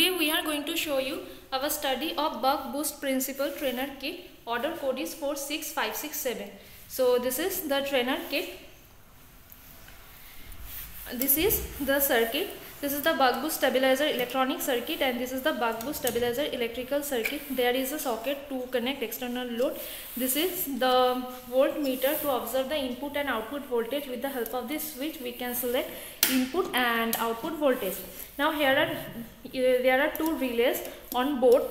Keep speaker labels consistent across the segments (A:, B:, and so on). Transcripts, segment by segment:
A: Today we are going to show you our study of buck boost principle trainer kit. Order code is 46567. So this is the trainer kit. This is the circuit. This is the buck boost stabilizer electronic circuit and this is the buck boost stabilizer electrical circuit. There is a socket to connect external load. This is the voltmeter to observe the input and output voltage. With the help of this switch we can select input and output voltage. Now here are uh, there are two relays on board.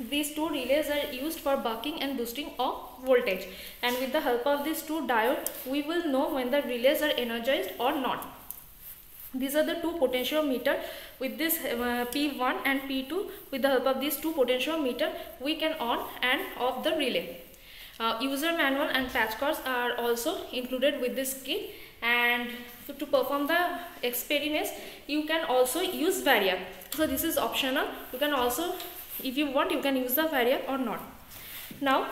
A: These two relays are used for bucking and boosting of voltage and with the help of these two diodes we will know when the relays are energized or not. These are the two potentiometer with this uh, P1 and P2 with the help of these two potentiometer we can on and off the relay. Uh, user manual and patch cords are also included with this kit and to perform the experiments you can also use variac. So this is optional you can also if you want you can use the variac or not. Now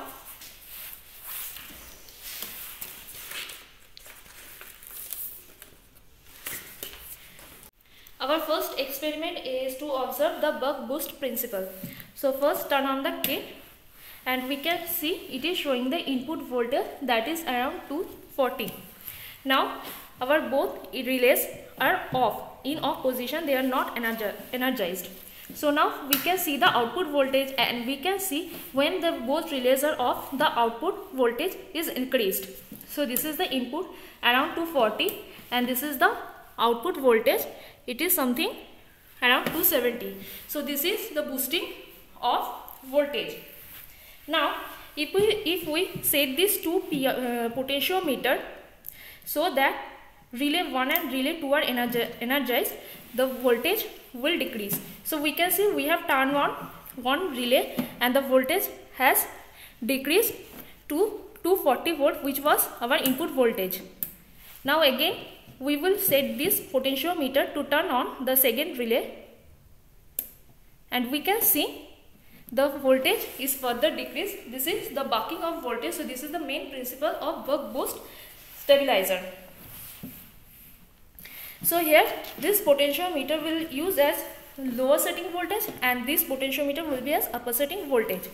A: Our first experiment is to observe the buck boost principle. So first turn on the kit and we can see it is showing the input voltage that is around 240. Now our both relays are off in off position they are not energized. So now we can see the output voltage and we can see when the both relays are off the output voltage is increased. So this is the input around 240 and this is the output voltage it is something around 270 so this is the boosting of voltage. Now if we if we set this to uh, potentiometer so that relay 1 and relay 2 are energized the voltage will decrease. So we can see we have turned on one relay and the voltage has decreased to 240 volt which was our input voltage. Now again we will set this potentiometer to turn on the second relay and we can see the voltage is further decreased. This is the bucking of voltage. So this is the main principle of buck boost stabilizer. So here this potentiometer will use as lower setting voltage and this potentiometer will be as upper setting voltage.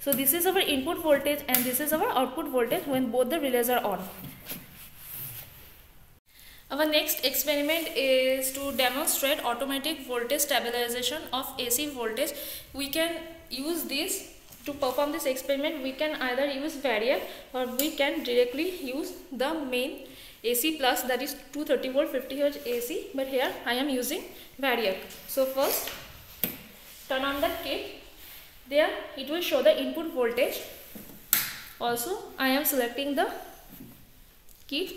A: So this is our input voltage and this is our output voltage when both the relays are on. Our next experiment is to demonstrate automatic voltage stabilization of AC voltage. We can use this to perform this experiment. We can either use variac or we can directly use the main AC plus that is 230 volt 50 hertz AC but here I am using variac. So first turn on the kit. There it will show the input voltage. Also I am selecting the kit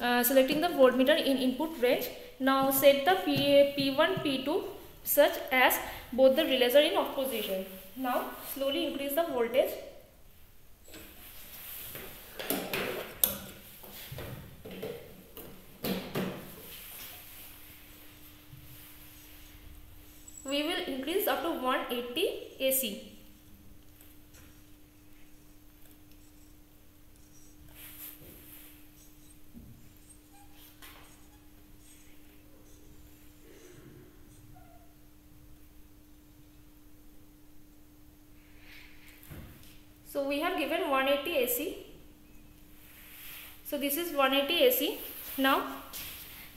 A: uh, selecting the voltmeter in input range. Now set the P, P1, P2 such as both the relays are in opposition. Now slowly increase the voltage. We will increase up to 180 AC. So we have given 180 AC. So this is 180 AC. Now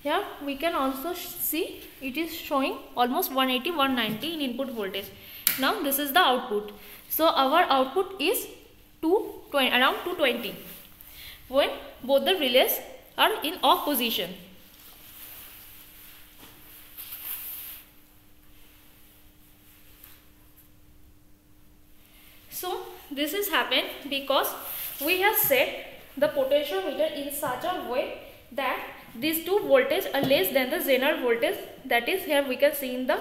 A: here we can also see it is showing almost 180 190 in input voltage. Now this is the output. So our output is 220 around 220 when both the relays are in off position. So this is happened because we have set the potentiometer in such a way that these two voltage are less than the Zener voltage. That is here we can see in the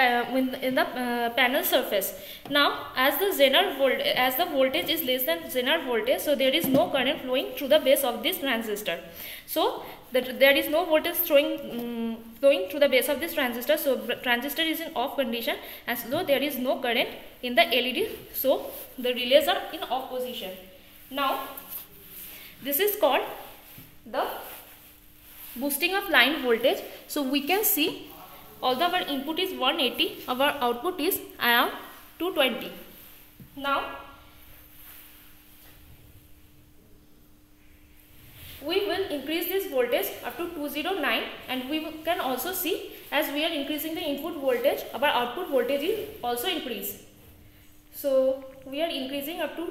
A: in the uh, panel surface. Now as the Zener volt as the voltage is less than Zener voltage so there is no current flowing through the base of this transistor. So that there is no voltage flowing um, flowing through the base of this transistor so transistor is in off condition and so there is no current in the LED so the relays are in off position. Now this is called the boosting of line voltage so we can see although our input is 180 our output is around 220 now we will increase this voltage up to 209 and we can also see as we are increasing the input voltage our output voltage is also increase so we are increasing up to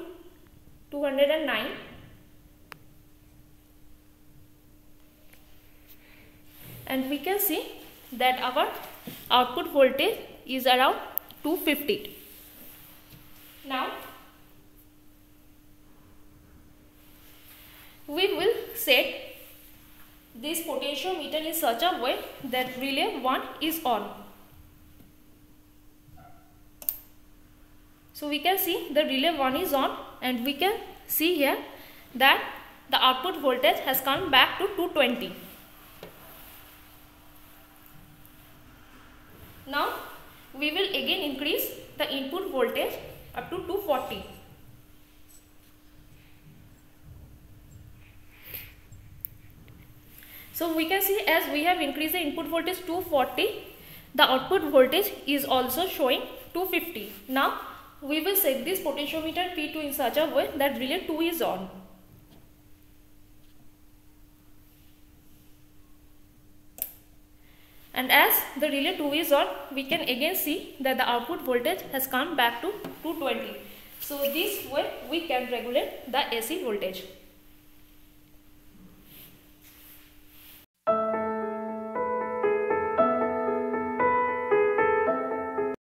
A: 209 and we can see that our output voltage is around 250 now we will set this potentiometer in such a way that relay 1 is on. So we can see the relay 1 is on and we can see here that the output voltage has come back to 220. Now we will again increase the input voltage up to 240. So we can see as we have increased the input voltage 240, the output voltage is also showing 250. Now we will set this potentiometer P2 in such a way that relay 2 is on. And as the relay 2 is on, we can again see that the output voltage has come back to 220. So this way we can regulate the AC voltage.